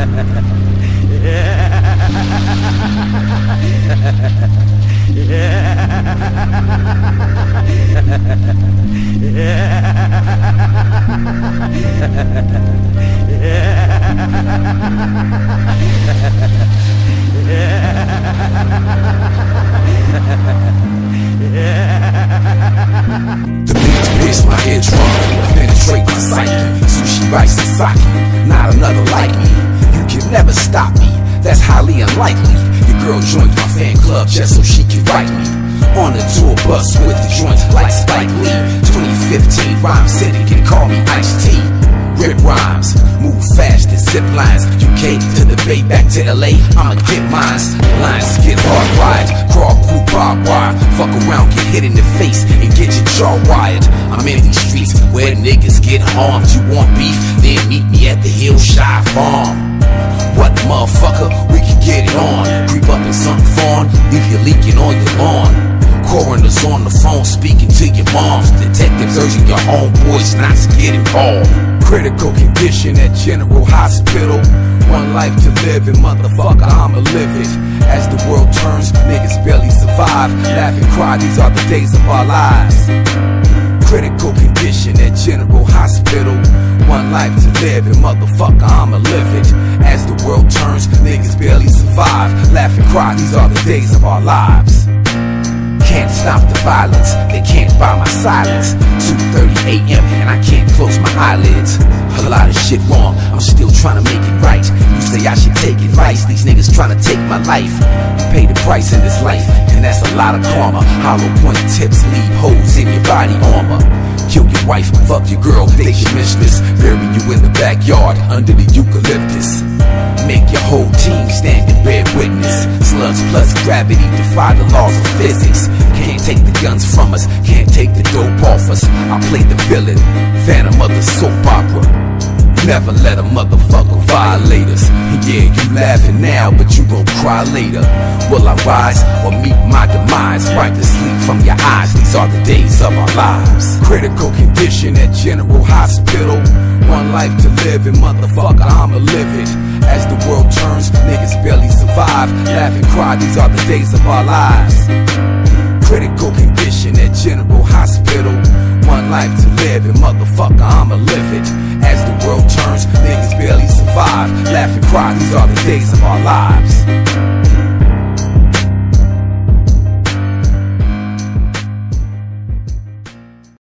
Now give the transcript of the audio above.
The beats pierce my eardrum, penetrate my psyche. Sushi, rice, and sake, not another like me. Never stop me, that's highly unlikely. Your girl joined my fan club just so she can write me. On a tour bus with the joints like Spike Lee. 2015 Rhyme City can call me Ice T. Rip rhymes, move fast as zip lines. UK to the Bay, back to LA. I'ma get mines. Lines get hard wired, crawl through barbed wire. Fuck around, get hit in the face and get your jaw wired. I'm in these streets where niggas get harmed. You want beef? Then meet me at the Hillshire Farm. Leave you leaking on your lawn. Coroner's on the phone speaking to your moms. Detectives urging your homeboys not to get involved. Critical condition at General Hospital. One life to live and motherfucker, I'ma live it. As the world turns, niggas barely survive. Laugh and cry, these are the days of our lives. Critical condition at General Hospital. One life to live and motherfucker, I'ma live it. As the world turns, niggas barely survive. Cry, these are the days of our lives. Can't stop the violence, they can't buy my silence. 2:30 a.m. and I can't close my eyelids. A lot of shit wrong, I'm still trying to make it right. You say I should take advice, these niggas trying to take my life. You pay the price in this life, and that's a lot of karma. Hollow point tips leave holes in your body armor. Kill your wife, fuck your girl, date your mistress. Bury you in the backyard under the eucalyptus. Gravity defy the laws of physics. Can't take the guns from us, can't take the dope off us. I play the villain, phantom Never let a motherfucker violate us. Yeah, you laughing now, but you gon' cry later. Will I rise or meet my demise? Wipe the sleep from your eyes. These are the days of our lives. Critical condition at General Hospital. One life to live, and motherfucker, I'ma live it. As the world turns, niggas barely survive. Laugh and cry, these are the days of our lives. Critical condition at General Hospital. Life to live, and motherfucker, I'ma live it. As the world turns, niggas barely survive. Laugh and cry, these are the days of our lives.